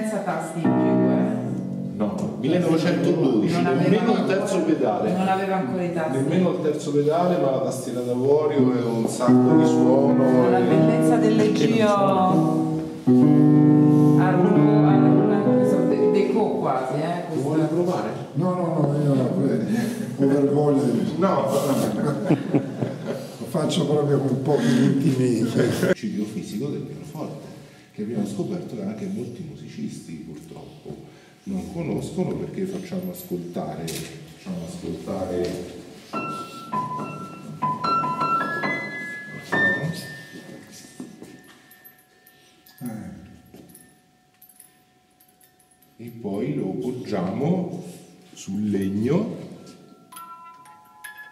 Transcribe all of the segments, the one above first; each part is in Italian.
senza tasti in più, eh. No, 1912, Non aveva- nemmeno il terzo pedale. Non aveva ancora i tasti. Nemmeno il terzo pedale, ma la tastiera d'avorio e un sacco di suono. La e- bellezza del leggio a de- deco quasi, eh. Vuole questa- provare? No, no, no, io ho vergogna di... No. Lo faccio proprio con pochi intimi. Cidio fisico del pianoforte, che abbiamo scoperto che anche molti musicisti purtroppo. Non conoscono perché facciamo ascoltare, facciamo ascoltare. E poi lo poggiamo sul legno.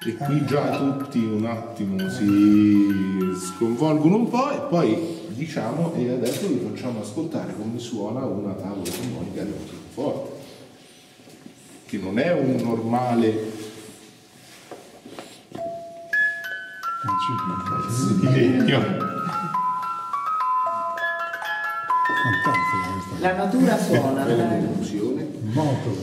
E qui già tutti un attimo si sconvolgono un po' e poi diciamo e adesso vi facciamo ascoltare come suona una tavola armonica del pianoforte che non è un normale pezzo di legno Fantastica questa La natura suona, la.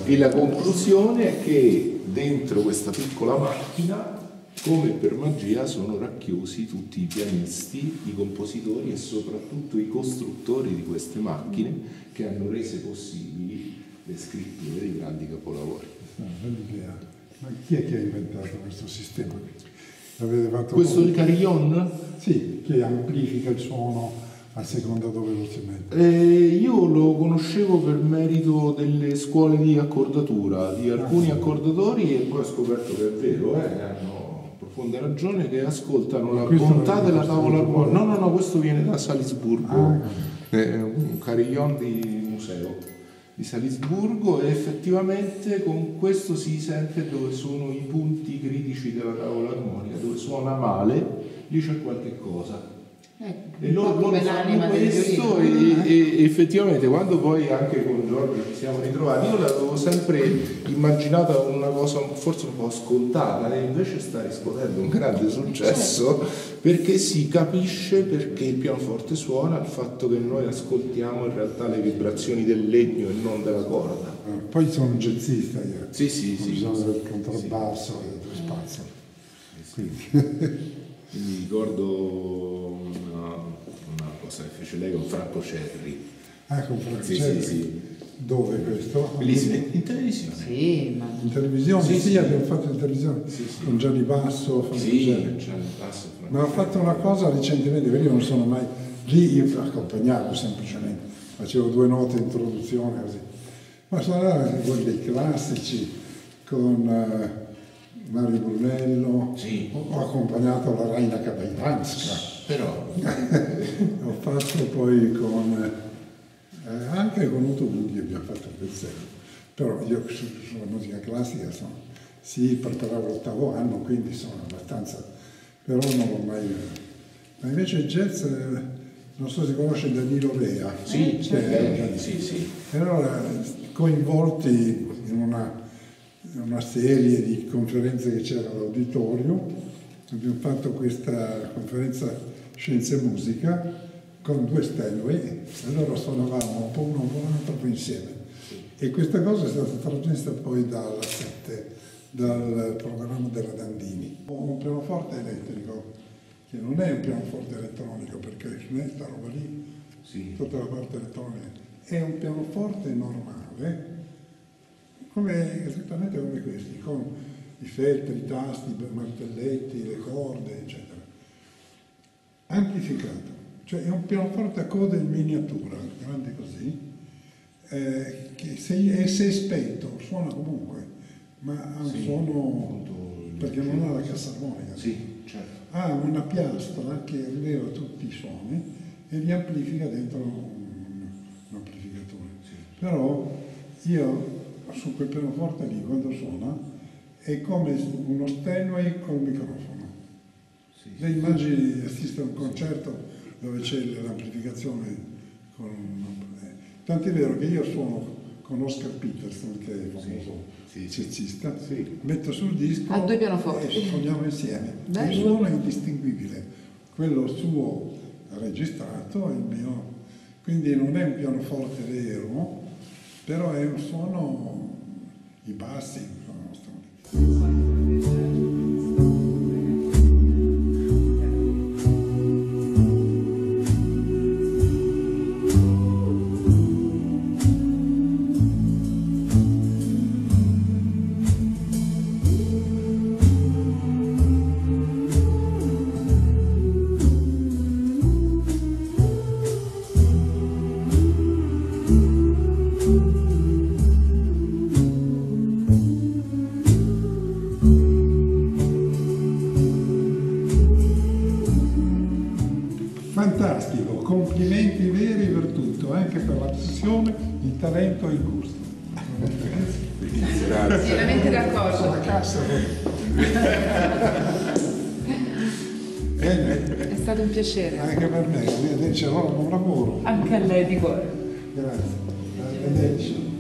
E la conclusione è che dentro questa piccola macchina, come per magia, sono racchiusi tutti i pianisti, i compositori e soprattutto i costruttori di queste macchine che hanno rese possibili le scritture di grandi capolavori. Ah. Ma chi è che ha inventato questo sistema? Questo di Carillon? Sì, che amplifica il suono a seconda dove lo si mette. Eh, io lo conoscevo per merito delle scuole di accordatura, di alcuni accordatori e poi ho scoperto che è vero, eh, hanno profonda ragione, che ascoltano la bontà della tavola armonica. No, no, no, questo viene da Salisburgo, Ah. è un carillon di museo di Salisburgo e effettivamente con questo si sente dove sono i punti critici della tavola armonica, dove suona male, lì c'è qualche cosa. Ecco, E loro, loro l'anima fanno questo e, e- effettivamente quando poi anche con Giorgio ci siamo ritrovati, io l'avevo sempre immaginata una cosa forse un po' scontata e invece sta riscuotendo un grande successo perché si capisce perché il pianoforte suona, il fatto che noi ascoltiamo in realtà le vibrazioni del legno e non della corda. Ah, Poi sono un jazzista io. Sì, sì, sì. bisogno del contrabbasso e dello spazio. Quindi, Mi ricordo una, una cosa che fece lei con Franco Cerri. ah, con Franco Sì, Cerri. sì, sì. Dove questo? Bellissima, in televisione. Sì, ma In televisione? Sì, Sì, sì. abbiamo fatto in televisione Sì, sì. con Gianni Basso, Franco Sì, Cerri. il passo Franco Ma ho fatto una cosa recentemente, perché io non sono mai lì, io accompagnavo semplicemente, facevo due note in introduzione così. Ma sono andato con dei classici, con eh, Mario Brunello, Sì. ho, accompagnato la Raina Kabaidanska, Però, ho fatto poi con, eh, anche con Otto Bughi abbiamo fatto il pezzetto, però io su- sulla musica classica sono, sì, preparavo l'ottavo anno, quindi sono abbastanza, però non l'ho mai... Ma invece il jazz, eh, non so se conosce Danilo Rea, sì, eh, sì, sì. e allora, coinvolti in una, una serie di conferenze che c'era all'auditorio, abbiamo fatto questa conferenza Scienze e Musica con due Stanway e allora suonavamo un po' uno, un po' un altro insieme. E questa cosa è stata trasmessa poi dalla 7, dal programma della Dandini. Ho un pianoforte elettrico, che non è un pianoforte elettronico, perché non è sta roba lì, Sì. tutta la parte elettronica, è un pianoforte normale, come, esattamente come questi, con i feltri, i tasti, i martelletti, le corde, eccetera. Amplificato, cioè è un pianoforte a coda in miniatura, grande così, eh, che se, se è spento suona comunque, ma ha un Sì, suono, perché non ha la cassa armonica Sì, certo. ha una piastra che rileva tutti i suoni e li amplifica dentro un, un amplificatore. Però io su quel pianoforte lì quando suona è come uno Steinway col microfono. Sì. Le immagini di assistere a un concerto dove c'è l'amplificazione con un... Tant'è vero che io suono con Oscar Peterson, che è famoso Sì, sì. jazzista, Sì. metto sul disco Ha due pianoforti. e suoniamo insieme. Bello. Il suono è indistinguibile, quello suo registrato e il mio Quindi non è un pianoforte vero, però è un suono, i bassi sono Fantastico, complimenti veri per tutto, anche per la passione, il talento e il gusto. Grazie. Pienamente d'accordo. La cassa Bene, È stato un piacere. anche per me, arrivederci allora buon lavoro. Anche a lei di cuore. Grazie. Arrivederci.